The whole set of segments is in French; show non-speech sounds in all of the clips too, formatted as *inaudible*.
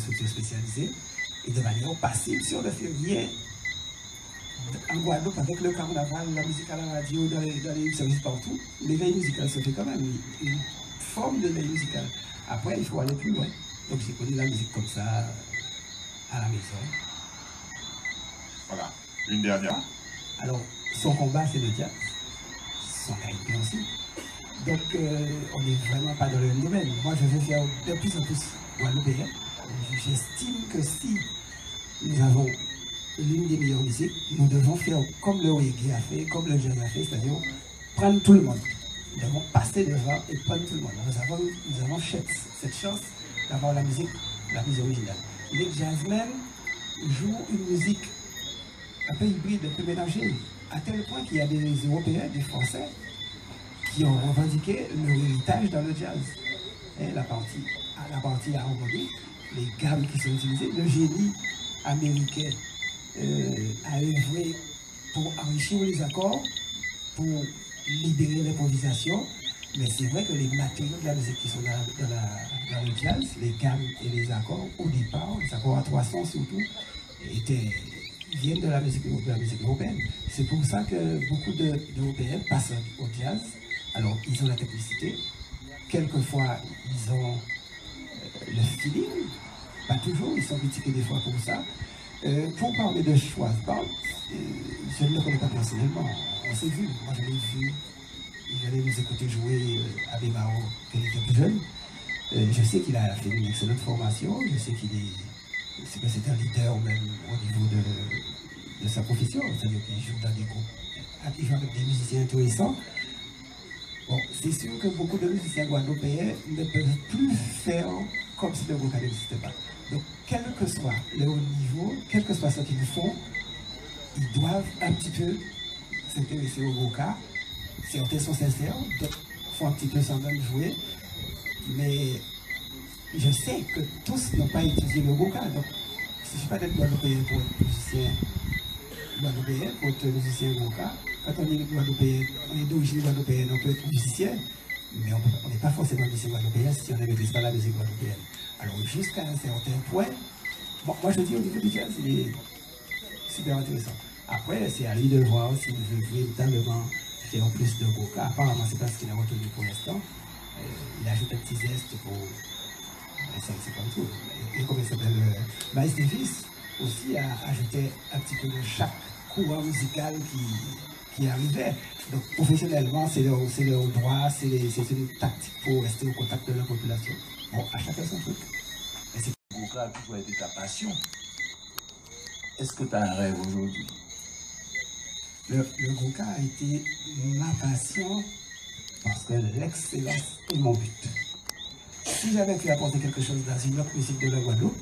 structures spécialisées. Et de manière passive, si on ne fait rien, en Guadeloupe, avec le carnaval, la musique à la radio, dans les, dans les services partout, l'éveil musical se fait quand même. Une forme d'éveil musical. Après, il faut aller plus loin. Donc j'ai connu la musique comme ça à la maison. Voilà. Une dernière. Alors, son combat, c'est le jazz. Son qualité aussi. Donc, euh, on n'est vraiment pas dans le même domaine. Moi, je veux faire de plus en plus guadeloupéen. J'estime que si nous avons l'une des meilleures musiques, nous devons faire comme le reggae a fait, comme le jazz a fait, c'est-à-dire prendre tout le monde. Nous devons passer devant et prendre tout le monde. Nous avons, cette chance d'avoir la musique la plus originale. Les jazzmen jouent une musique un peu hybride, un peu mélangée, à tel point qu'il y a des Européens, des Français, qui ont revendiqué leur héritage dans le jazz. Et la partie, la partie harmonique, les gammes qui sont utilisées, le génie américain euh, a œuvré pour enrichir les accords, pour libérer l'improvisation, mais c'est vrai que les matériaux de la musique qui sont dans, dans, le jazz, les gammes et les accords, au départ, les accords à 300 surtout, viennent de la musique, de la musique européenne. C'est pour ça que beaucoup d'Européens passent au jazz. Alors, ils ont la technicité. Quelquefois, ils ont le feeling. Pas toujours, ils sont critiqués des fois pour ça. Euh, pour parler de Schwarzbart, euh, je ne le connais pas personnellement. On s'est vu, moi je l'ai vu il allait nous écouter jouer euh, à Bémao quand il était plus jeune. Euh, je sais qu'il a fait une excellente formation, je sais qu'il est, c'est un leader même au niveau de, de sa profession, c'est-à-dire qu'il joue dans des groupes, il joue avec des musiciens intéressants. Bon, c'est sûr que beaucoup de musiciens guadeloupéens ne peuvent plus faire comme si le groupe n'existait pas. Donc, quel que soit le haut niveau, quel que soit ce qu'ils font, ils doivent un petit peu s'intéresser au Goka certains sont sincères, d'autres font un petit peu semblant de jouer. Mais je sais que tous n'ont pas étudié le vocal. Donc, il ne suffit pas d'être guadeloupéen pour être musicien guadeloupéen, pour être musicien vocal. Quand on est guadeloupéen, on est d'origine guadeloupéenne, on peut être musicien, mais on n'est pas forcément musicien guadeloupéen si on ne maîtrise pas la musique guadeloupéenne. Alors, jusqu'à un certain point, bon, moi je dis au niveau du jazz, il est super intéressant. Après, c'est à lui de voir s'il veut et en plus de coca. Apparemment, c'est pas ce qu'il a retenu pour l'instant. Euh, il ajoute un petit zeste pour. C'est comme tout. Et, comme il s'appelle euh, Miles Davis aussi a ajouté un petit peu de chaque courant musical qui, qui arrivait. Donc, professionnellement, c'est leur, leur, droit, c'est une tactique pour rester au contact de la population. Bon, à chacun son truc. Et c'est Goka qui pourrait être ta passion. Est-ce que tu as un rêve aujourd'hui? Le, le a été ma passion parce que l'excellence est mon but. Si j'avais pu apporter quelque chose dans une autre musique de la Guadeloupe,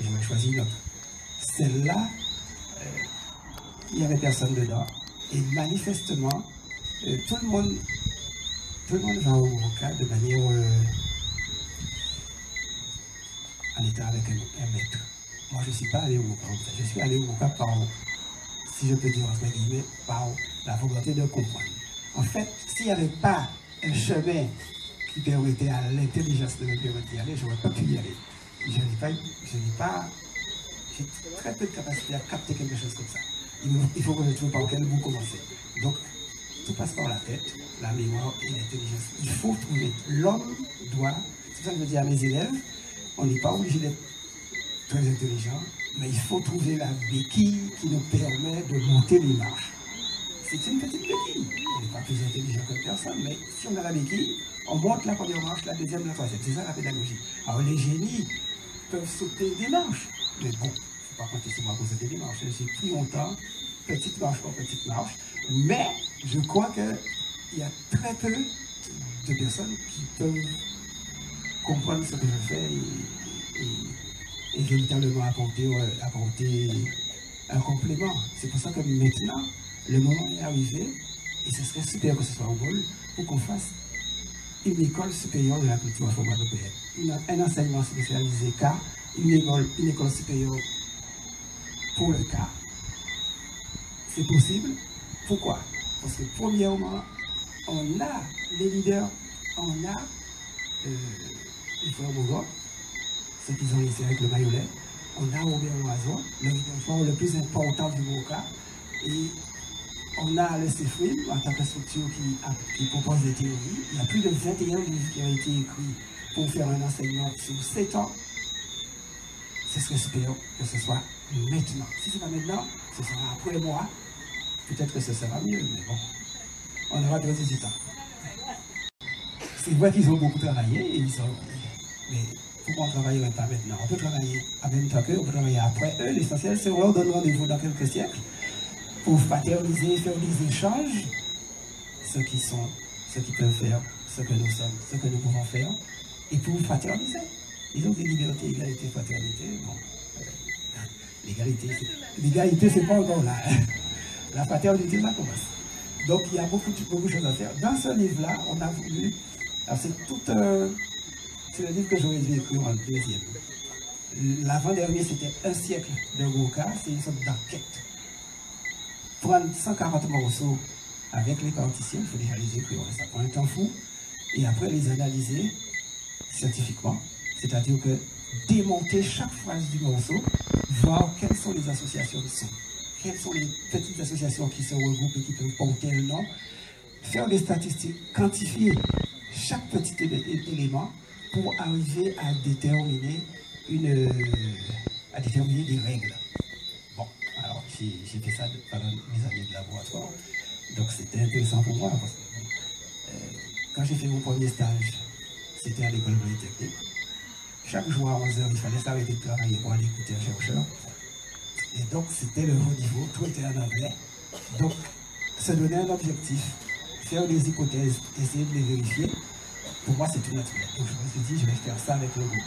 j'aurais choisi une autre. Celle-là, euh, il n'y avait personne dedans. Et manifestement, euh, tout le monde tout le monde va au Goka de manière euh, en étant avec un, maître. Moi, je ne suis pas allé au Goka. Je suis allé au Goka par si je peux dire entre guillemets, par la volonté de comprendre. En fait, s'il n'y avait pas un chemin qui permettait à l'intelligence de me permettre d'y aller, je n'aurais pas pu y aller. Je n'ai pas, j'ai très peu de capacité à capter quelque chose comme ça. Il, faut que je trouve par quel bout commencer. Donc, tout passe par la tête, la mémoire et l'intelligence. Il faut trouver. L'homme doit, c'est ça que je dis à mes élèves, on n'est pas obligé d'être très intelligent, mais il faut trouver la béquille qui nous permet de monter les marches. C'est une petite béquille. On n'est pas plus intelligent que personne, mais si on a la béquille, on monte la première marche, la deuxième, la troisième. C'est ça la pédagogie. Alors les génies peuvent sauter des marches. Mais bon, pas compter sur moi pour marches. Je suis plus longtemps, petite marche par petite marche. Mais je crois qu'il y a très peu de personnes qui peuvent comprendre ce que je fais et véritablement apporter, apporter un complément. C'est pour ça que maintenant, le moment est arrivé, et ce serait super que ce soit au bol, pour qu'on fasse une école supérieure de la culture afro-guadeloupéenne. Un enseignement spécialisé école, une école supérieure le cas. C'est possible. Pourquoi? Parce que premièrement, on a les leaders, on a euh, les frères ceux qui ont laissé avec le maillolet. On a Robert Oiseau, le le plus important du cas. Et on a le CFRIM en tant que structure qui, propose des théories. Il y a plus de 21 livres qui ont été écrits pour faire un enseignement sur 7 ans. C'est ce que j'espère que ce soit maintenant. Si ce n'est pas maintenant, ce sera après moi. Peut-être que ce sera mieux, mais bon, on aura besoin du temps. C'est vrai qu'ils ont beaucoup travaillé, ils ont, mais pourquoi on ne travaillerait pas maintenant On peut travailler en même temps qu'eux, on peut travailler après eux. L'essentiel, c'est qu'on leur donne rendez-vous dans quelques siècles pour fraterniser, faire des échanges, ceux qui sont, ceux qui peuvent faire ce que nous sommes, ce que nous pouvons faire, et pour fraterniser. Ils ont des libertés, égalité, fraternité. Bon. L'égalité, l'égalité, c'est pas encore là. *laughs* La fraternité, ça? Commence. Donc, il y a beaucoup, beaucoup de choses à faire. Dans ce livre-là, on a voulu. C'est. Euh, c'est le livre que j'aurais dû écrire en deuxième. L'avant-dernier, c'était Un siècle de Goka. C'est une sorte d'enquête prendre 140 morceaux avec les particiens, il faut les réaliser que ça prend un temps fou, et après les analyser scientifiquement, c'est-à-dire que démonter chaque phrase du morceau, voir quelles sont les associations de son, quelles sont les petites associations qui se regroupent et qui peuvent porter un nom, faire des statistiques, quantifier chaque petit élément pour arriver à déterminer une, à déterminer des règles j'ai fait ça pendant mes années de laboratoire. Donc c'était intéressant pour moi. Parce que, euh, quand j'ai fait mon premier stage, c'était à l'école polytechnique. Chaque jour à 11h, il fallait s'arrêter de travailler pour aller écouter un chercheur. Et donc c'était le haut niveau, tout était en anglais. Donc se donner un objectif, faire des hypothèses, essayer de les vérifier, pour moi c'est tout naturel. Donc je me suis dit, je vais faire ça avec le groupe.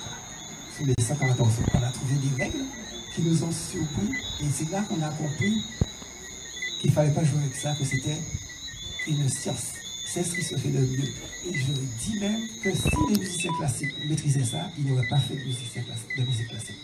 Sous les 114 on a trouvé des règles qui nous ont surpris. Et c'est là qu'on a compris qu'il ne fallait pas jouer avec ça, que c'était une science. C'est ce qui se fait de mieux. Et je dis même que si les musiciens classiques maîtrisaient ça, ils n'auraient pas fait de musique classique.